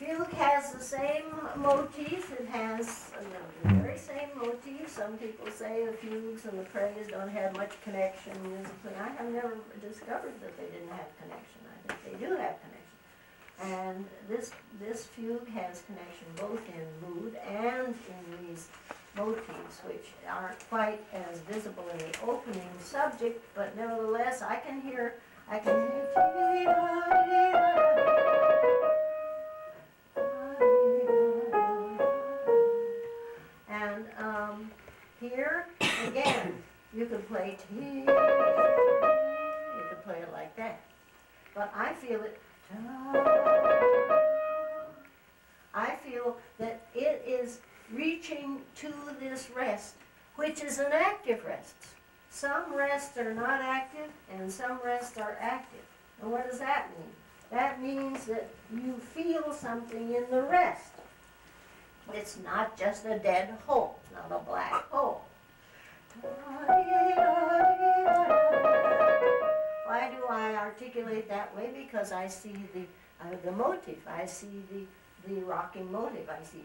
Fugue has the same motif, it has uh, the very same motif. Some people say the fugues and the preludes don't have much connection musically. I have never discovered that they didn't have connection. I think they do have connection. And this, this fugue has connection both in mood and in these motifs, which aren't quite as visible in the opening subject, but nevertheless, I can hear, I can hear. Play you could play it like that. But I feel it I feel that it is reaching to this rest, which is an active rest. Some rests are not active and some rests are active. And what does that mean? That means that you feel something in the rest. It's not just a dead hole, not a black hole. Why do I articulate that way? Because I see the, uh, the motive. I see the, the rocking motive. I see.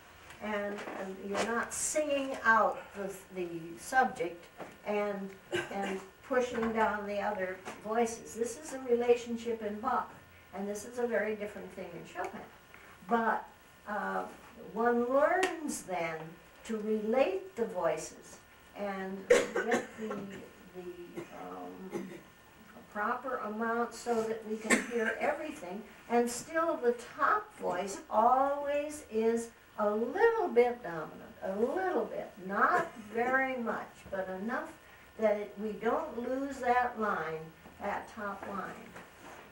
And, and you're not singing out the, the subject and, and pushing down the other voices. This is a relationship in Bach, and this is a very different thing in Chopin. But uh, one learns then to relate the voices and get the, the um, proper amount so that we can hear everything. And still, the top voice always is a little bit dominant, a little bit, not very much, but enough that it, we don't lose that line, that top line.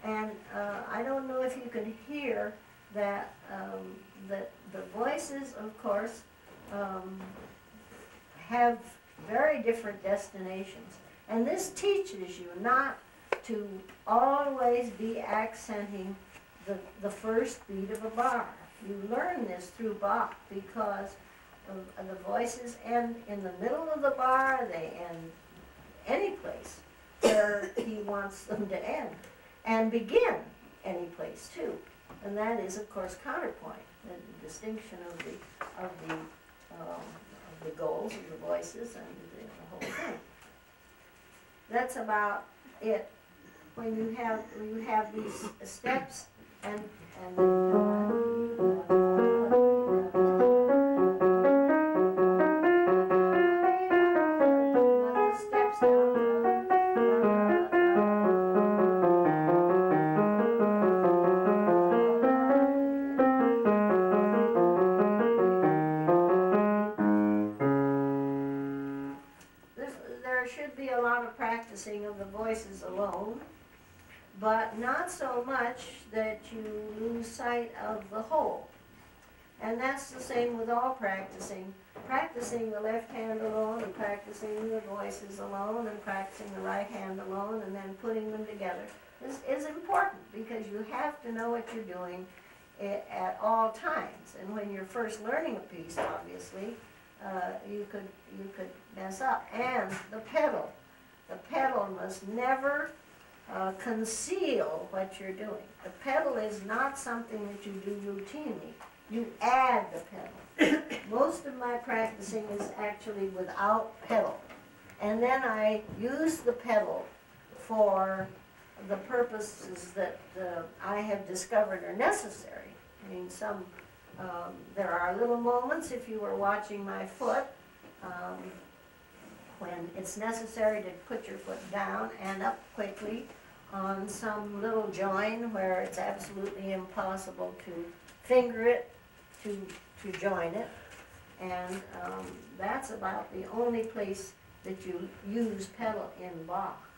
And uh, I don't know if you can hear that, um, that the voices, of course, um, have very different destinations. And this teaches you not to always be accenting the, the first beat of a bar. You learn this through Bach because the voices end in the middle of the bar, they end any place where he wants them to end, and begin any place too. And that is, of course, counterpoint, the distinction of the, of the, um, of the goals of the voices and the, the whole thing. That's about it. When you have, when you have these steps and, and. Lot of the voices alone, but not so much that you lose sight of the whole. And that's the same with all practicing. Practicing the left hand alone, and practicing the voices alone, and practicing the right hand alone, and then putting them together is, is important because you have to know what you're doing at all times. And when you're first learning a piece, obviously, uh, you could, you could mess up. And the pedal, the pedal must never uh, conceal what you're doing. The pedal is not something that you do routinely. You add the pedal. Most of my practicing is actually without pedal. And then I use the pedal for the purposes that uh, I have discovered are necessary. I mean, some um, there are little moments, if you were watching my foot, um, when it's necessary to put your foot down and up quickly on some little join where it's absolutely impossible to finger it, to, to join it. And um, that's about the only place that you use pedal in Bach.